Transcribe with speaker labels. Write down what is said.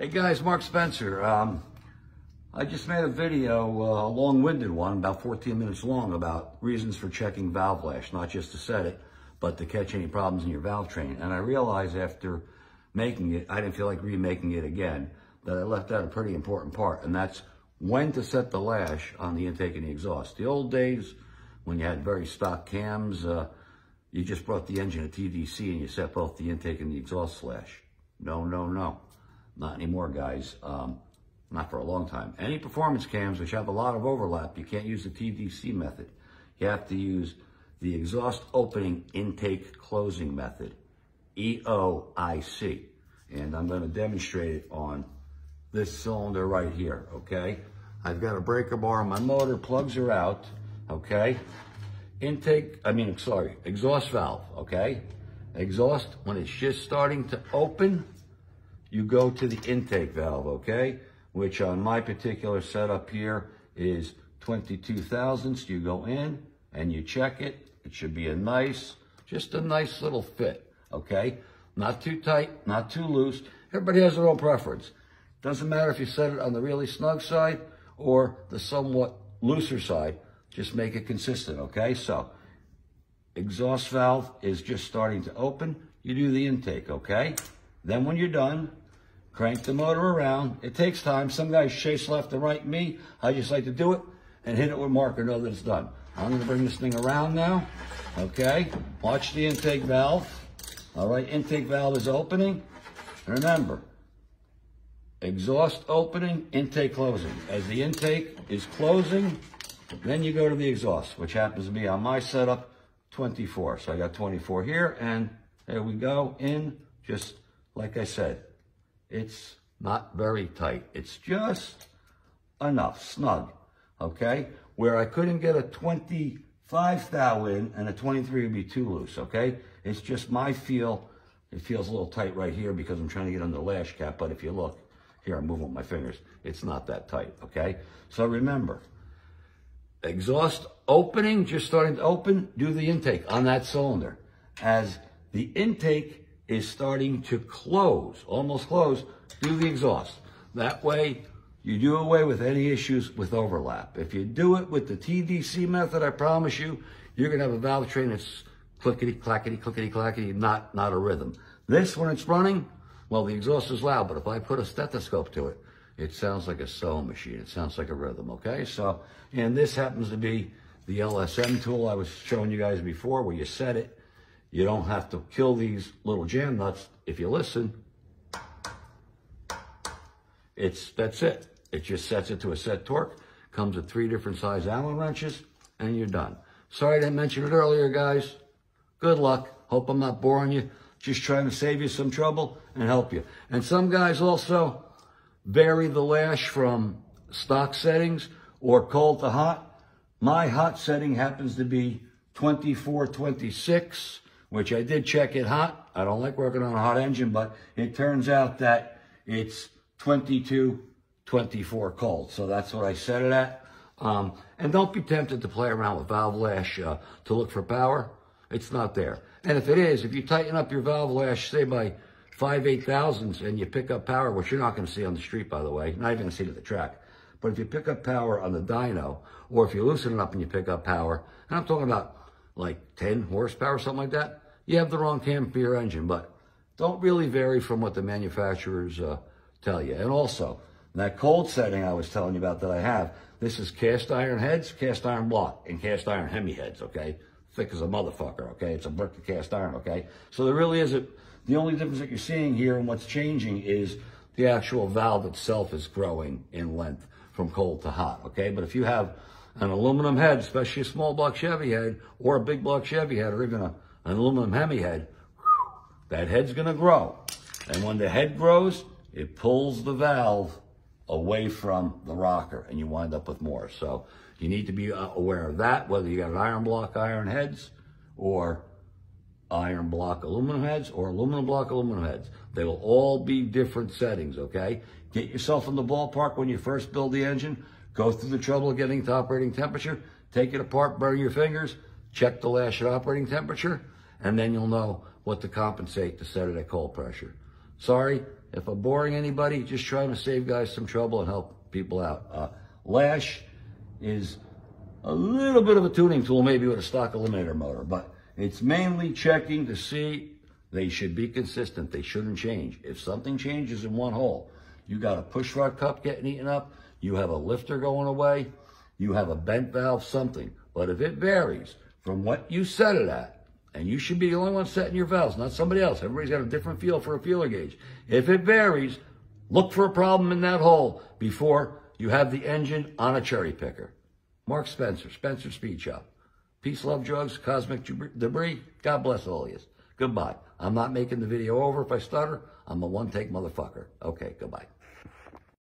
Speaker 1: Hey guys, Mark Spencer. Um, I just made a video, uh, a long-winded one, about 14 minutes long, about reasons for checking valve lash, not just to set it, but to catch any problems in your valve train. And I realized after making it, I didn't feel like remaking it again, that I left out a pretty important part, and that's when to set the lash on the intake and the exhaust. The old days, when you had very stock cams, uh, you just brought the engine to TDC and you set both the intake and the exhaust lash. No, no, no. Not anymore, guys. Um, not for a long time. Any performance cams which have a lot of overlap, you can't use the TDC method. You have to use the exhaust opening intake closing method, EOIC. And I'm going to demonstrate it on this cylinder right here, okay? I've got a breaker bar on my motor, plugs are out, okay? Intake, I mean, sorry, exhaust valve, okay? Exhaust, when it's just starting to open, you go to the intake valve, okay? Which on my particular setup here is 22 thousandths. You go in and you check it. It should be a nice, just a nice little fit, okay? Not too tight, not too loose. Everybody has their own preference. Doesn't matter if you set it on the really snug side or the somewhat looser side. Just make it consistent, okay? So, exhaust valve is just starting to open. You do the intake, okay? Then when you're done, crank the motor around. It takes time. Some guys chase left and right. Me, I just like to do it and hit it with marker, know that it's done. I'm gonna bring this thing around now, okay? Watch the intake valve. All right, intake valve is opening. Remember, exhaust opening, intake closing. As the intake is closing, then you go to the exhaust, which happens to be on my setup, 24. So I got 24 here, and there we go, in, just like I said, it's not very tight. It's just enough, snug, okay? Where I couldn't get a 25 thou in and a 23 would be too loose, okay? It's just my feel. It feels a little tight right here because I'm trying to get on the lash cap, but if you look, here I'm moving with my fingers, it's not that tight, okay? So remember, exhaust opening, just starting to open, do the intake on that cylinder. As the intake is starting to close, almost close, do the exhaust. That way, you do away with any issues with overlap. If you do it with the TDC method, I promise you, you're gonna have a valve train that's clickety, clackety, clickety, clackety, not, not a rhythm. This, when it's running, well, the exhaust is loud, but if I put a stethoscope to it, it sounds like a sewing machine. It sounds like a rhythm, okay? So, and this happens to be the LSM tool I was showing you guys before where you set it you don't have to kill these little jam nuts. If you listen, it's that's it. It just sets it to a set torque, comes with three different size Allen wrenches, and you're done. Sorry I didn't mention it earlier, guys. Good luck. Hope I'm not boring you. Just trying to save you some trouble and help you. And some guys also vary the lash from stock settings or cold to hot. My hot setting happens to be 24, 26 which I did check it hot. I don't like working on a hot engine, but it turns out that it's 22, 24 cold. So that's what I set it at. Um, and don't be tempted to play around with valve lash uh, to look for power. It's not there. And if it is, if you tighten up your valve lash, say by five, eight thousandths, and you pick up power, which you're not going to see on the street, by the way, not even to see it at the track. But if you pick up power on the dyno, or if you loosen it up and you pick up power, and I'm talking about like 10 horsepower, something like that, you have the wrong cam for your engine, but don't really vary from what the manufacturers uh, tell you. And also, that cold setting I was telling you about that I have, this is cast iron heads, cast iron block, and cast iron Hemi heads, okay? Thick as a motherfucker, okay? It's a brick of cast iron, okay? So there really isn't, the only difference that you're seeing here and what's changing is the actual valve itself is growing in length from cold to hot, okay? But if you have an aluminum head, especially a small block Chevy head, or a big block Chevy head, or even a an aluminum hemi head, that head's gonna grow. And when the head grows, it pulls the valve away from the rocker and you wind up with more. So you need to be uh, aware of that, whether you got an iron block iron heads or iron block aluminum heads or aluminum block aluminum heads. They will all be different settings, okay? Get yourself in the ballpark when you first build the engine. Go through the trouble of getting to operating temperature. Take it apart, burn your fingers. Check the lash at operating temperature and then you'll know what to compensate to set it at cold pressure. Sorry, If I'm boring anybody, just trying to save guys some trouble and help people out. Uh, Lash is a little bit of a tuning tool, maybe with a stock eliminator motor, but it's mainly checking to see they should be consistent. They shouldn't change. If something changes in one hole, you got a push rod cup getting eaten up, you have a lifter going away, you have a bent valve, something. But if it varies from what you set it at, and you should be the only one setting your valves, not somebody else. Everybody's got a different feel for a feeler gauge. If it varies, look for a problem in that hole before you have the engine on a cherry picker. Mark Spencer, Spencer Speed Shop. Peace, love, drugs, cosmic debris. God bless all of you. Goodbye. I'm not making the video over if I stutter. I'm a one-take motherfucker. Okay, goodbye.